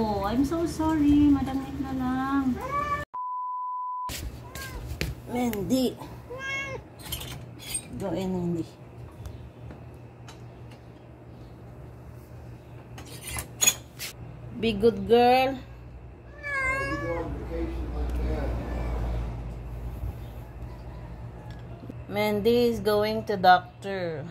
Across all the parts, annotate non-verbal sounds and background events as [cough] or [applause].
Oh, I'm so sorry. Madamit na lang. Mandy. Go in, Mandy. Be good girl. Mandy is going to doctor.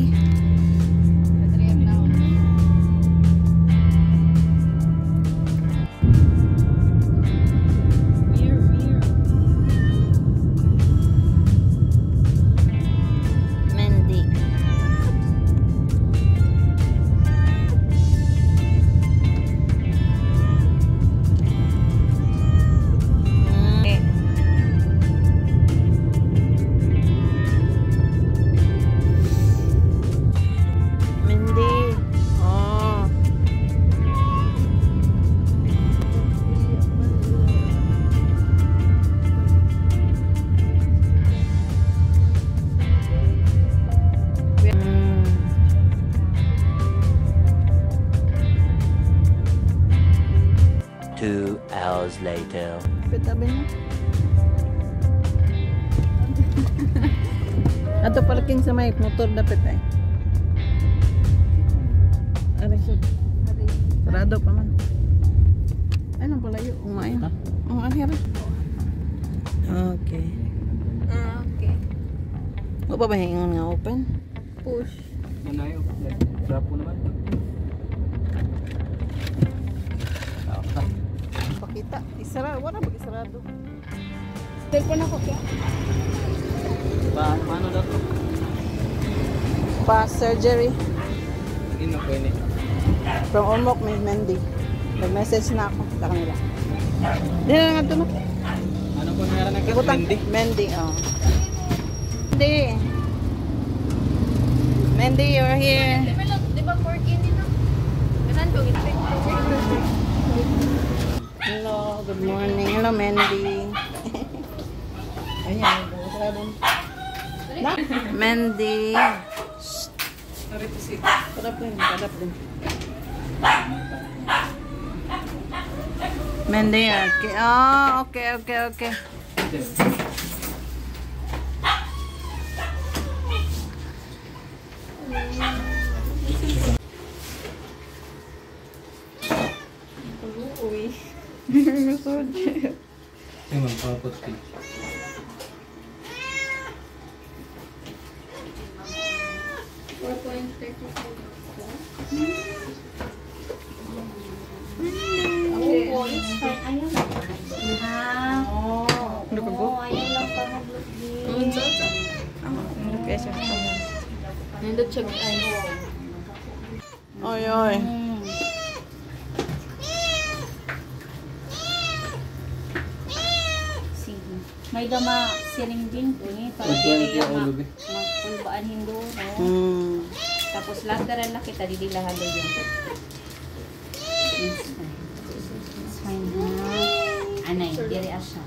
Mandy. [laughs] Ato parking sa may motor dapat ay. Ari. Sarado pa man. Ay, nang palayo. Umayo. Ha? Ang ahira. Okay. Ah, okay. Mo pa ba hingon nga open? Push. Ano yun? Grapo naman. Pakita. Isara. Wala ba isarado? Telepon ako kaya. Pa, paano daw to? Pa surgery. Ino ko ini. From Ormoc, may Mendy. Nag-message na ako sa kanila. Di na nga ito no? Ano ko meron ng. Mendy? Mendy, oh. Mendy. Mendy, you're here. Di ba 14 din no? Ganan ko Hello, Mendy. Ayan, Mendy. Sarap din, sarap din. Mendy, okay. Oh, okay, okay, okay. Uy. Yung magpapot ko. Oo, it's fine. Ayaw lang. Ha? Oh, ano ka Oo, ayaw lang pa mag-look Okay, sir. Nandot siya ay. Oy, oy. Hmm. Sige. May dama siring din ko eh. Para dili ma magpulbaan hindo. No? Hmm. Tapos lagaran na kita dili lahalo yun. It's fine. Anay, diri asya.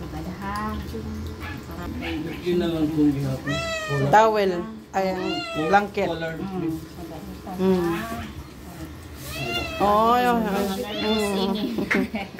Sagad ha. Sarap kayo. Yun na lang kung gihapon. Towel. Ay, ang blanket. Color. Mm. Sagad ha. Mm. [laughs]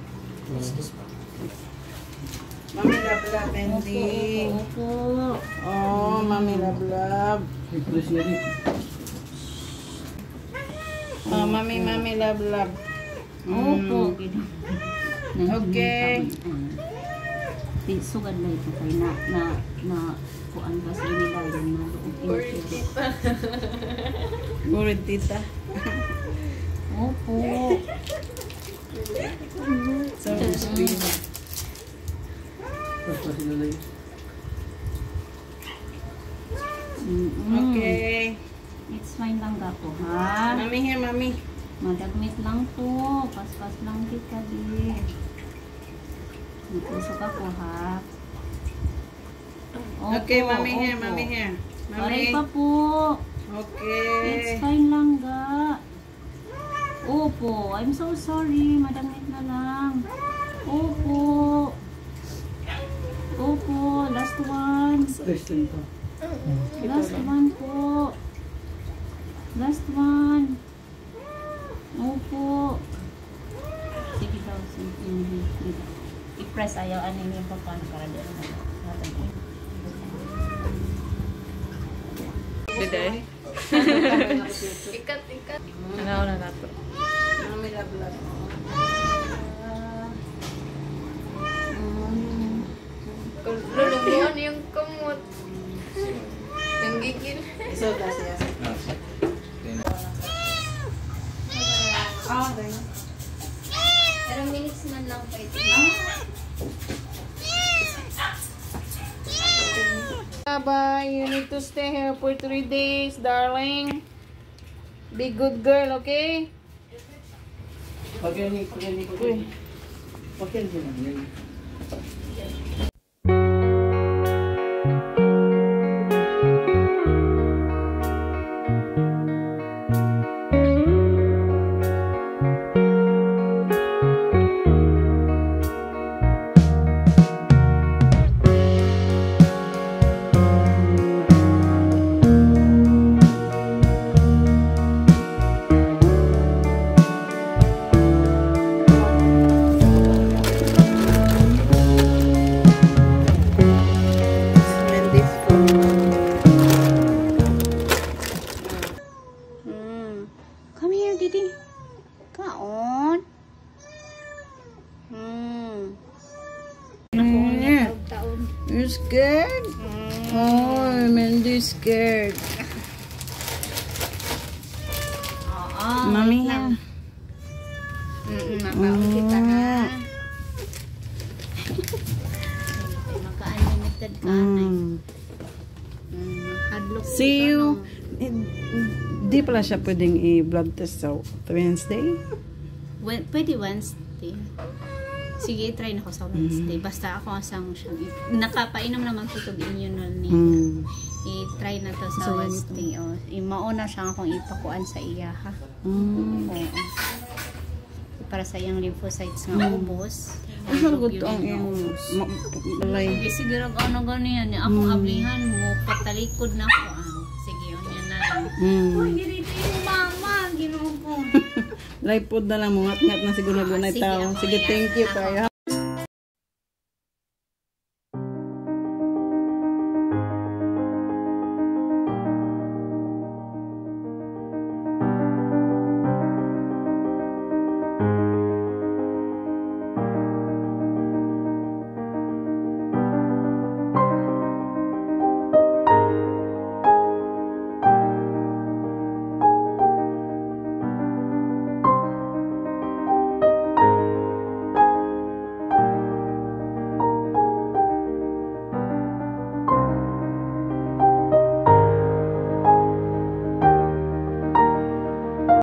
Mami love love. Opo, opo. Oh, mami love love. Rin. Oh, mami, mami love love. Opo, gino. Okay. Di sugad na ito kay na na na kuan ba sa inila yung na loob inito. Gurid tita. Opo. So, [laughs] Mm-mm. Okay. It's fine lang ga po ha. Mami here, mami. Madagmit lang po. Paspas lang kita di. Nagpuso ka po ha. Opo, Okay, mami here, opo. mami here. Mami. pa po. It's Okay. fine lang ga. Opo, I'm so sorry. Madamit na lang. Opo. Opo, last one. Last one po. Last one. Opo. Sige daw, sige. I-press ayaw ano yung papan para doon na natin. Biday. Ikat, ikat. Ano na nato? Mami love love. Lulubon yung kumot. Nanggigil. So, kasi yes. Ah, dahil. Pero minutes man lang pa ito. Bye. You need to stay here for three days, darling. Be good girl, okay? Pagyan ni, pagyan ni, pagyan Oo. Mami wait ha. lang. Mm-mm, mabaon kita ha. Maka-unlimited ka. [laughs] Mm. Mm, hadlok See you. Di pala siya pwedeng i-blood test sa Wednesday. Wen- Pwede Wednesday. Sige, try na ko sa Wednesday. Basta ako asang siya. Nakapainom naman ko ito inyo nun ni. Mm. I-try na to sa So, Wednesday. Oh. I- mauna siya akong ipakuan sa iya ha. Mm. Oo. Para sa iyang lymphocytes nga ubos. Ano gusto ang iyong ma- balay? Sige, siguro ano ganyan. Akong Mm. ablihan mo, patalikod na ako. Ah, sige, yun yan na lang. Mm. Dirito yung mama, ginoo ko. [laughs] Live food na lang, mungat-ngat na siguro na Ah, tao. Sige, thank you kayo.